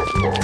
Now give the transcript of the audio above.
Rest